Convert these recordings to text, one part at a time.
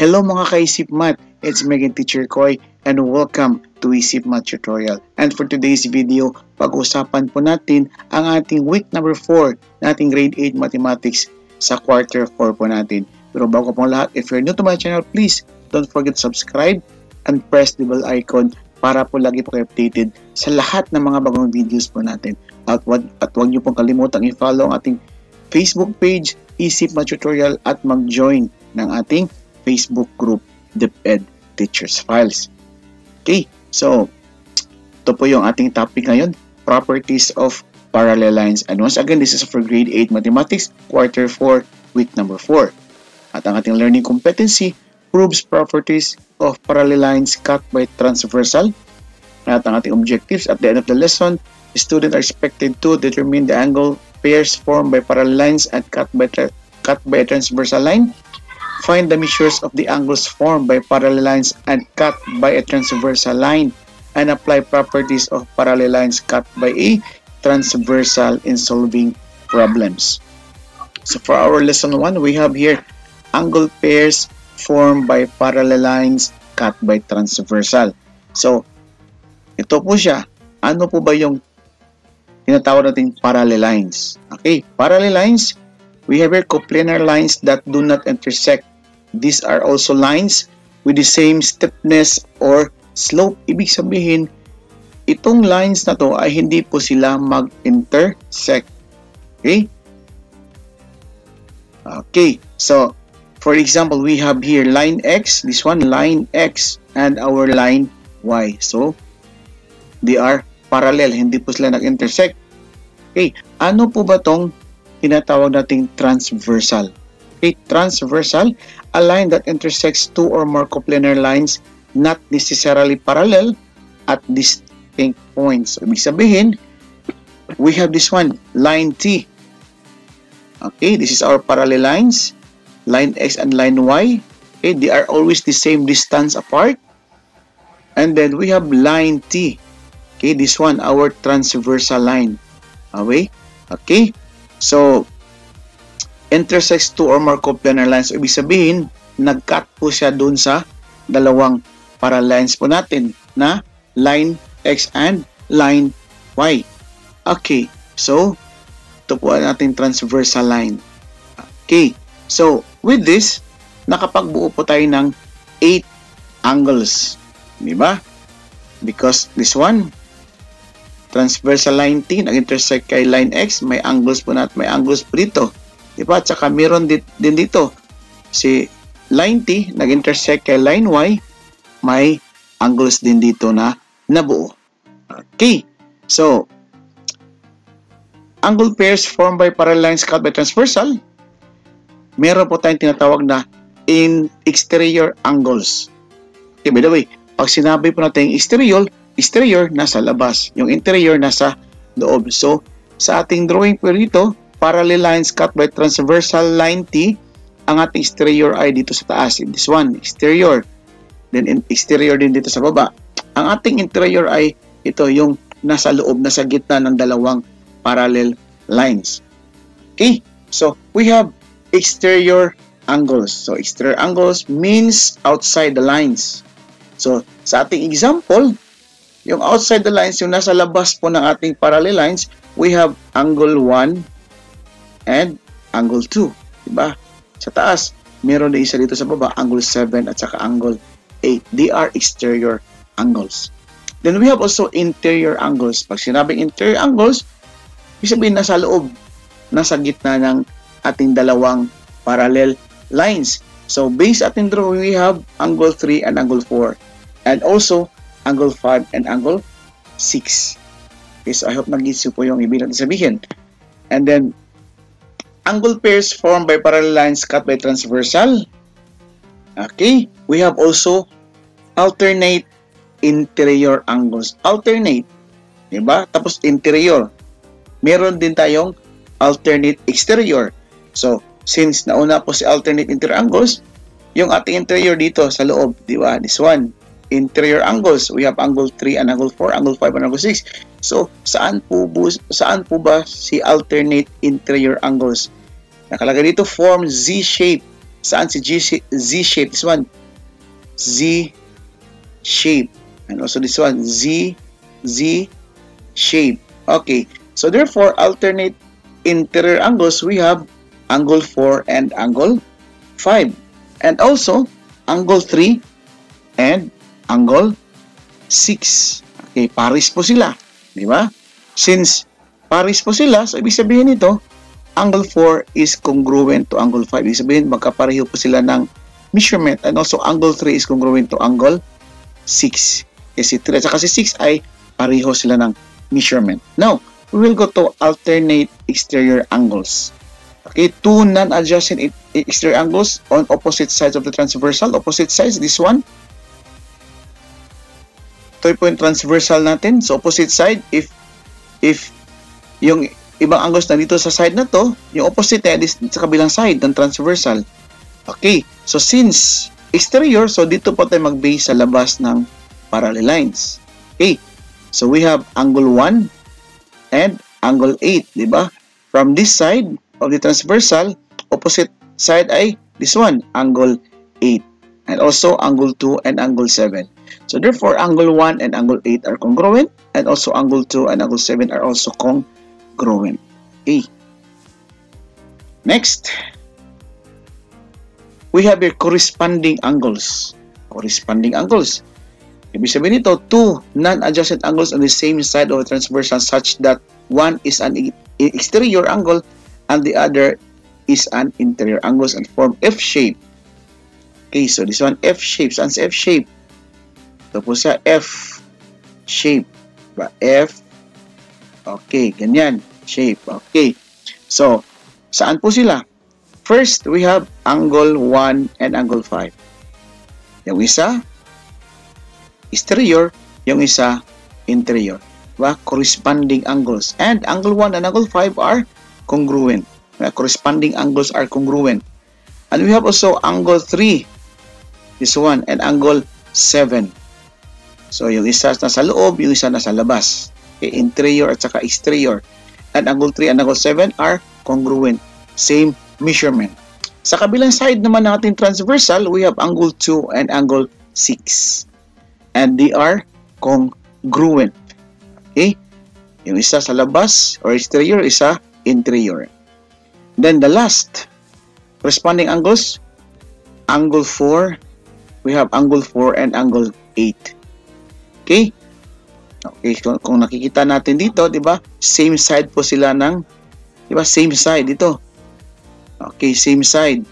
Hello mga ka-Isip Math! It's Megan Teacher Koy and welcome to Isip Math Tutorial. And for today's video, pag-usapan po natin ang ating week number 4 nating grade 8 mathematics sa quarter 4 po natin. Pero bago po lahat, if you're new to my channel, please don't forget to subscribe and press the bell icon para po lagi po updated sa lahat ng mga bagong videos po natin. At wag, at wag niyo pong kalimutang i-follow ang ating Facebook page, Isip Math Tutorial at mag-join ng ating Facebook group, DepEd Teachers Files. Okay, so ito po yung ating topic ngayon, Properties of Parallel Lines. And once again, this is for grade 8 Mathematics, quarter 4, week number 4. At ang ating learning competency proves properties of parallel lines cut by transversal. At ang ating objectives at the end of the lesson, students are expected to determine the angle pairs formed by parallel lines and cut by, cut by a transversal line Find the measures of the angles formed by parallel lines and cut by a transversal line and apply properties of parallel lines cut by a transversal in solving problems. So for our lesson 1, we have here angle pairs formed by parallel lines cut by transversal. So, ito po siya. Ano po ba yung tinatawag nating parallel lines? Okay, parallel lines, we have here coplanar lines that do not intersect These are also lines with the same steepness or slope. Ibig sabihin, itong lines na to ay hindi po sila mag-intersect. Okay? Okay, so for example, we have here line X, this one line X, and our line Y. So, they are parallel, hindi po sila nag-intersect. Okay, ano po ba tong tinatawag nating transversal? Okay, transversal, a line that intersects two or more coplanar lines not necessarily parallel at distinct points. So, ibig sabihin, we have this one, line T. Okay, this is our parallel lines, line X and line Y. Okay, they are always the same distance apart. And then we have line T. Okay, this one, our transversal line. Okay, okay. So, intersects two or more coplanar lines. Ibig sabihin, nag-cut po siya dun sa dalawang parallel lines po natin na line X and line Y. Okay, so, ito po ang ating transversal line. Okay, so, with this, nakapagbuo po tayo ng 8 angles. Di ba? Because this one, transversal line T, nag-intersect kay line X, may angles po natin, may angles po dito. Diba? At saka meron din, din dito si line T nag-intersect kay line Y, may angles din dito na nabuo. Okay. So, angle pairs formed by parallel lines cut by transversal, meron po tayong tinatawag na in exterior angles. Okay, by the way, pag sinabi po natin exterior, exterior nasa labas, yung interior nasa loob. So, sa ating drawing po dito, parallel lines cut by transversal line T, ang ating exterior ay dito sa taas. In this one, exterior. Then exterior din dito sa baba. Ang ating interior ay ito yung nasa loob, nasa gitna ng dalawang parallel lines. Okay, so we have exterior angles. So exterior angles means outside the lines. So sa ating example, yung outside the lines, yung nasa labas po ng ating parallel lines, we have angle 1, and angle 2. Diba? Sa taas, meron na isa dito sa baba, angle 7 at saka angle 8. They are exterior angles. Then we have also interior angles. Pag sinabing interior angles, ibig sabihin nasa loob, nasa gitna ng ating dalawang parallel lines. So based ating drawing, we have angle 3 and angle 4. And also, angle 5 and angle 6. Okay, so I hope nag-gets po yung ibig natin sabihin. And then, angle pairs formed by parallel lines cut by transversal. Okay, we have also alternate interior angles. Alternate, di ba? Tapos interior. Meron din tayong alternate exterior. So, since nauna po si alternate interior angles, yung ating interior dito sa loob, di ba? This one, interior angles. We have angle 3 and angle 4, angle 5 and angle 6. So, saan po, saan po ba si alternate interior angles? Nakalagay dito, form Z-shape Saan si G, Z shape? This one. Z shape. And also this one. Z, Z shape. Okay. So therefore, alternate interior angles, we have angle 4 and angle 5. And also, angle 3 and angle 6. Okay, pares po sila. Di ba? Since pares po sila, so ibig sabihin nito, angle 4 is congruent to angle 5. Ibig sabihin, magkapareho po sila ng measurement. And also, angle 3 is congruent to angle 6. Kasi 3 at saka 6 ay pareho sila ng measurement. Now, we will go to alternate exterior angles. Okay, two non-adjacent exterior angles on opposite sides of the transversal. Opposite sides, this one. Ito po yung transversal natin. So, opposite side, if if yung ibang angles na dito sa side na to, yung opposite niya is sa kabilang side ng transversal. Okay, so since exterior, so dito po tayo mag-base sa labas ng parallel lines. Okay, so we have angle 1 and angle 8, di ba? From this side, of the transversal, opposite side ay this one, angle 8. And also angle 2 and angle 7. So therefore, angle 1 and angle 8 are congruent and also angle 2 and angle 7 are also congruent. Okay. Next, we have your corresponding angles. Corresponding angles. Ibig sabihin nito, two non-adjacent angles on the same side of a transversal such that one is an exterior angle and the other is an interior angles and form F shape. Okay, so this one F shape. Saan F shape? Po sa F shape. Ba? F. Okay, ganyan. Shape. Okay. So, saan po sila? First, we have angle 1 and angle 5. Yung isa, exterior. Yung isa, interior. Diba? Corresponding angles. And angle 1 and angle 5 are congruent. Uh, corresponding angles are congruent. And we have also angle 3. This one. And angle 7. So, yung isa nasa loob, yung isa nasa labas. Okay, interior at saka exterior. And angle 3 and angle 7 are congruent. Same measurement. Sa kabilang side naman natin transversal, we have angle 2 and angle 6. And they are congruent. Okay? Yung isa sa labas or exterior, isa interior. Then the last corresponding angles, angle 4, we have angle 4 and angle 8. Okay? Okay, kung, kung nakikita natin dito, 'di ba? Same side po sila ng 'di ba? Same side dito. Okay, same side.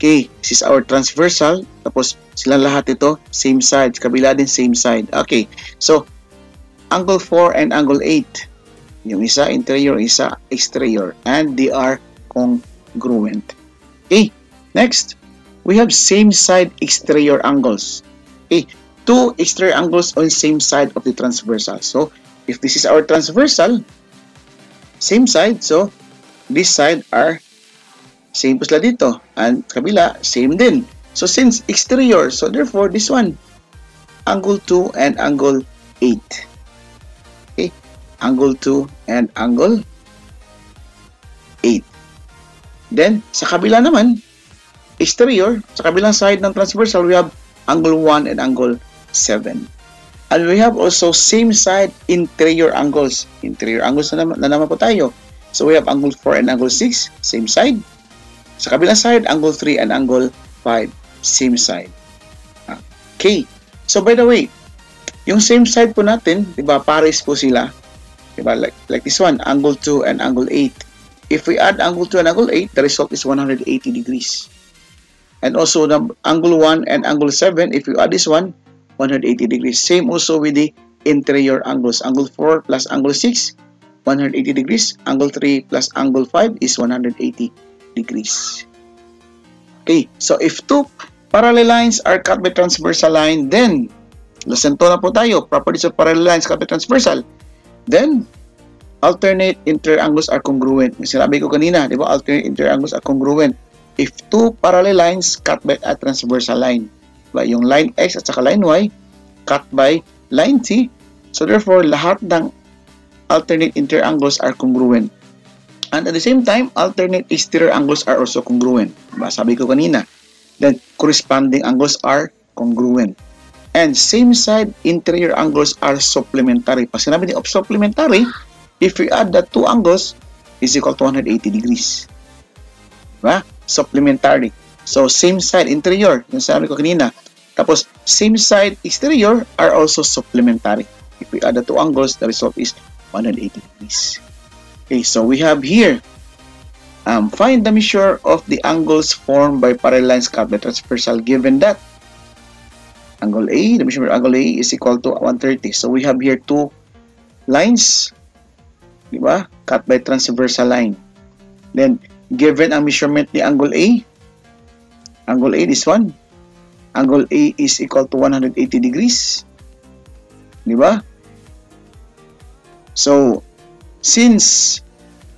Okay, this is our transversal. Tapos sila lahat ito, same side. Kabila din same side. Okay. So, angle 4 and angle 8. Yung isa interior, isa exterior. And they are congruent. Okay, next, we have same side exterior angles. Okay, two exterior angles on same side of the transversal. So, if this is our transversal, same side, so this side are same po sila dito. And kabila, same din. So, since exterior, so therefore, this one, angle 2 and angle 8 angle 2, and angle 8. Then, sa kabila naman, exterior, sa kabilang side ng transversal, we have angle 1 and angle 7. And we have also same side interior angles. Interior angles na naman, na naman po tayo. So we have angle 4 and angle 6, same side. Sa kabilang side, angle 3 and angle 5, same side. Okay. So by the way, yung same side po natin, 'di ba, pares po sila. Diba? Like, like this one, angle 2 and angle 8. If we add angle 2 and angle 8, the result is 180 degrees. And also the angle 1 and angle 7, if you add this one, 180 degrees. Same also with the interior angles. Angle 4 plus angle 6, 180 degrees. Angle 3 plus angle 5 is 180 degrees. Okay, so if two parallel lines are cut by transversal line, then lesson 2 na po tayo. Properties of parallel lines cut by transversal. Then, alternate interangles are congruent. Sinabi ko kanina, di ba? Alternate interangles are congruent. If two parallel lines cut by a transversal line? Yung line X at saka line Y, cut by line T, so therefore, lahat ng alternate interangles are congruent. And at the same time, alternate exterior angles are also congruent. Diba? Sabi ko kanina. Then, corresponding angles are congruent. And same side interior angles are supplementary. Pag sinabi ni of supplementary, if we add the two angles, is equal to 180 degrees. Diba? Supplementary. So, same side interior, yung sabi ko kanina. Tapos, same side exterior are also supplementary. If we add the two angles, the result is 180 degrees. Okay, so we have here, um, find the measure of the angles formed by parallel lines cut by transversal given that angle A, the measurement of angle A is equal to 130. So we have here two lines, di ba? Cut by transversal line. Then, given ang measurement ni angle A, angle A, this one, angle A is equal to 180 degrees. Di? So, since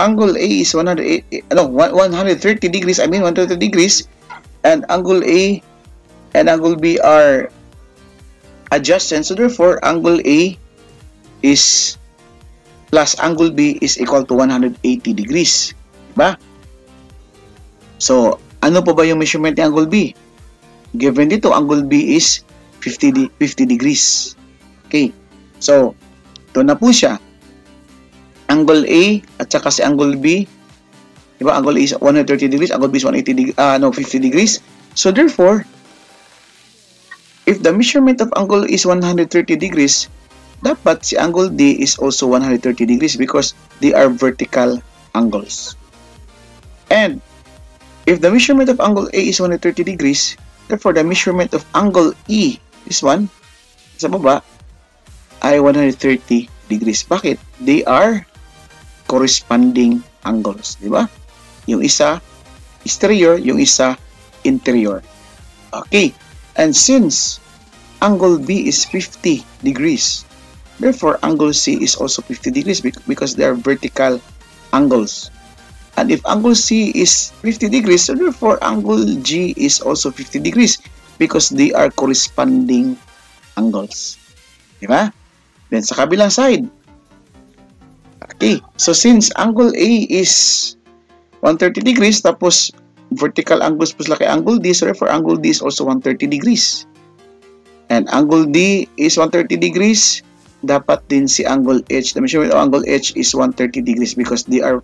angle A is 180, eh, no, 130 degrees, I mean 130 degrees, and angle A and angle B are adjacent, so therefore angle A is plus angle B is equal to 180 degrees. Diba? So, ano po ba yung measurement ng angle B? Given dito, angle B is 50, 50 degrees. Okay. So, ito na po siya angle A at saka si angle B. Diba? Angle A is 130 degrees, angle B is 180 degrees, uh, no, 50 degrees. So therefore, if the measurement of angle is 130 degrees, dapat si angle D is also 130 degrees because they are vertical angles. And if the measurement of angle A is 130 degrees, therefore the measurement of angle E, this one, sa baba, ay 130 degrees. Bakit? They are corresponding angles, di ba? Yung isa exterior, yung isa interior. Okay. And since angle B is 50 degrees, therefore angle C is also 50 degrees because they are vertical angles. And if angle C is 50 degrees, so therefore angle G is also 50 degrees because they are corresponding angles. Di ba? Then sa kabilang side, Okay, so since angle A is 130 degrees, tapos vertical angles plus laki angle D, so therefore angle D is also 130 degrees. And angle D is 130 degrees, dapat din si angle H, the measurement of angle H is 130 degrees because they are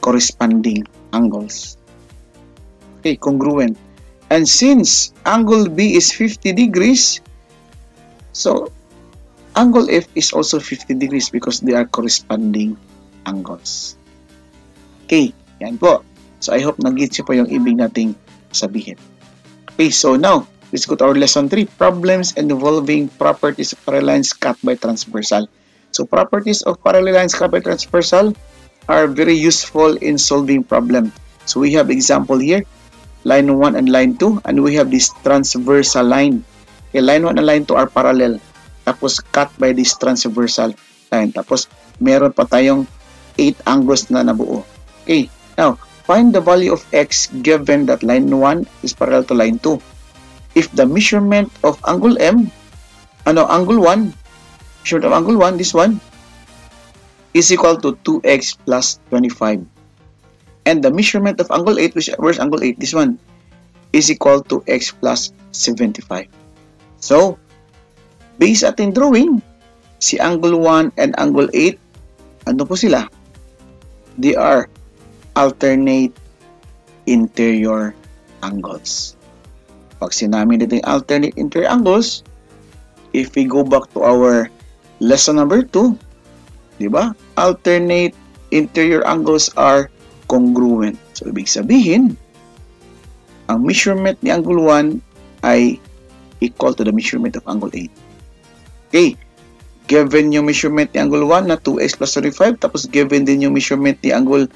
corresponding angles. Okay, congruent. And since angle B is 50 degrees, so Angle F is also 50 degrees because they are corresponding angles. Okay, yan po. So I hope nag-get po yung ibig nating sabihin. Okay, so now, let's go to our lesson 3, problems involving properties of parallel lines cut by transversal. So properties of parallel lines cut by transversal are very useful in solving problem. So we have example here, line 1 and line 2, and we have this transversal line. Okay, line 1 and line 2 are parallel tapos cut by this transversal line. Tapos meron pa tayong 8 angles na nabuo. Okay, now find the value of x given that line 1 is parallel to line 2. If the measurement of angle M, ano, angle 1, measurement of angle 1, this one, is equal to 2x plus 25. And the measurement of angle 8, which where's angle 8? This one is equal to x plus 75. So, Based ating drawing, si angle 1 and angle 8, ano po sila? They are alternate interior angles. Pag dito yung alternate interior angles, if we go back to our lesson number 2, di ba? Alternate interior angles are congruent. So, ibig sabihin, ang measurement ni angle 1 ay equal to the measurement of angle 8. Okay. Given yung measurement ni angle 1 na 2x plus 35, tapos given din yung measurement ni angle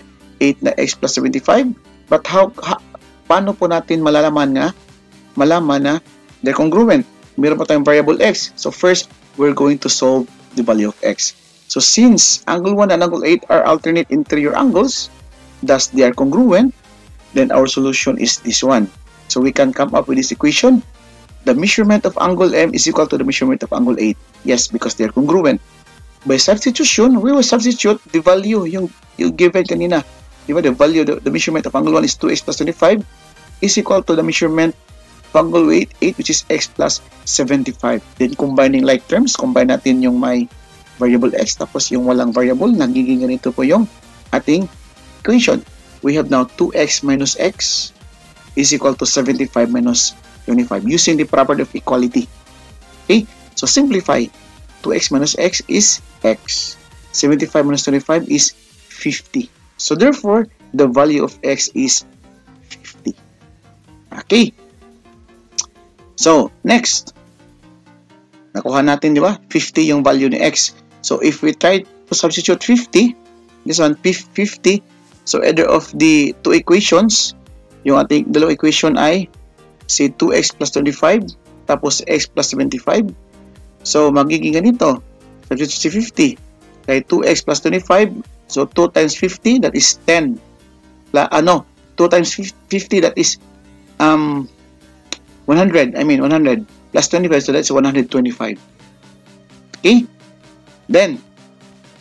8 na x plus 75. But how, ha, paano po natin malalaman nga, malaman na they're congruent? Meron pa tayong variable x. So first, we're going to solve the value of x. So since angle 1 and angle 8 are alternate interior angles, thus they are congruent, then our solution is this one. So we can come up with this equation the measurement of angle M is equal to the measurement of angle 8. Yes, because they are congruent. by substitution, we will substitute the value yung, yung given kanina. Di ba? The value, the, the measurement of angle 1 is 2x plus 25 is equal to the measurement of angle 8, 8 which is x plus 75. Then combining like terms, combine natin yung may variable x tapos yung walang variable, nagiging ganito po yung ating equation. We have now 2x minus x is equal to 75 minus 25 using the property of equality. Okay? So simplify. 2x minus x is x. 75 minus 25 is 50. So therefore, the value of x is 50. Okay. So, next. Nakuha natin, di ba? 50 yung value ni x. So, if we try to substitute 50, this one, 50, so either of the two equations, yung ating dalawang equation ay si 2x plus 25, tapos x plus 75. So, magiging ganito. Substitute si 50. Kay 2x plus 25, so 2 times 50, that is 10. La, ano, 2 times 50, that is um, 100. I mean, 100. Plus 25, so that's 125. Okay? Then,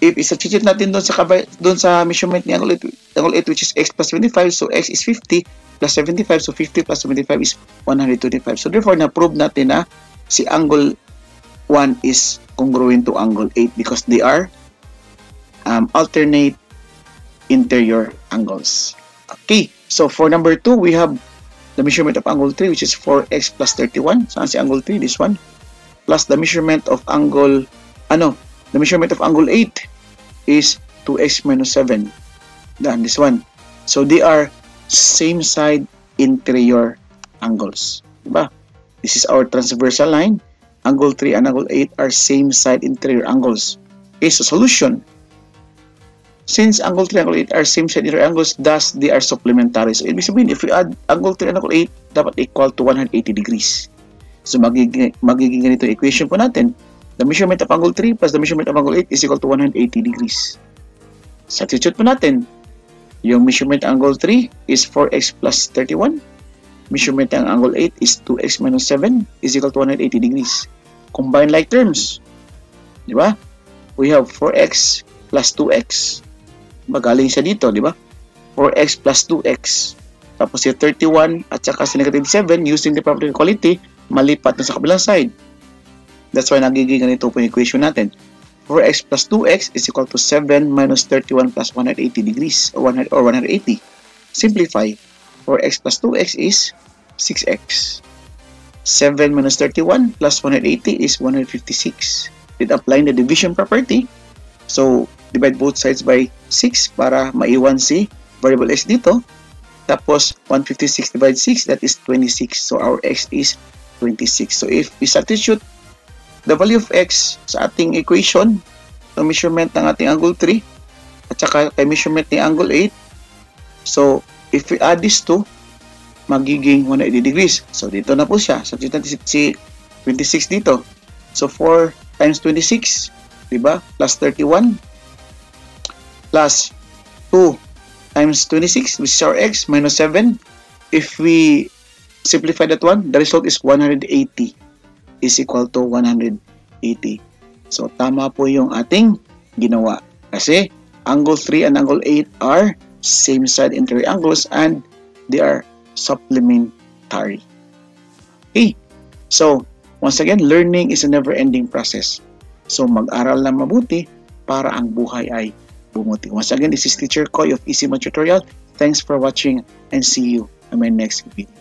if isa-substitute natin doon sa doon sa measurement ni angle 8, angle 8 which is x plus 25, so x is 50 plus 75, so 50 plus 75 is 125. So therefore, na-prove natin na si angle 1 is congruent to angle 8 because they are um, alternate interior angles. Okay, so for number 2, we have the measurement of angle 3 which is 4x plus 31. Saan si angle 3? This one. Plus the measurement of angle, ano, the measurement of angle 8 is 2x minus 7. Then this one. So they are same side interior angles. Diba? This is our transversal line. Angle 3 and angle 8 are same side interior angles. Okay, so solution. Since angle 3 and angle 8 are same side interior angles, thus they are supplementary. So, ibig sabihin, if we add angle 3 and angle 8, dapat equal to 180 degrees. So, magiging, magiging ganito equation po natin. The measurement of angle 3 plus the measurement of angle 8 is equal to 180 degrees. Substitute po natin. Yung measurement angle 3 is 4x plus 31. Measurement ng angle 8 is 2x minus 7 is equal to 180 degrees. Combine like terms. Di ba? We have 4x plus 2x. Magaling siya dito, di ba? 4x plus 2x. Tapos yung 31 at saka si negative 7 using the property of equality, malipat na sa kabilang side. That's why nagiging ganito po yung equation natin. 4x plus 2x is equal to 7 minus 31 plus 180 degrees or, 100, or 180. Simplify. 4x plus 2x is 6x. 7 minus 31 plus 180 is 156. With applying the division property, so divide both sides by 6 para maiwan si variable x dito. Tapos 156 divided 6, that is 26. So our x is 26. So if we substitute the value of x sa ating equation, ng measurement ng ating angle 3, at saka kay measurement ni angle 8. So, if we add these two, magiging 180 degrees. So, dito na po siya. Substitute natin si 26 dito. So, 4 times 26, di ba? Plus 31. Plus 2 times 26, which is our x, minus 7. If we simplify that one, the result is 180 is equal to 180. So, tama po yung ating ginawa. Kasi, angle 3 and angle 8 are same side interior angles and they are supplementary. Okay. So, once again, learning is a never-ending process. So, mag-aral na mabuti para ang buhay ay bumuti. Once again, this is Teacher Koy of Easy Math Tutorial. Thanks for watching and see you in my next video.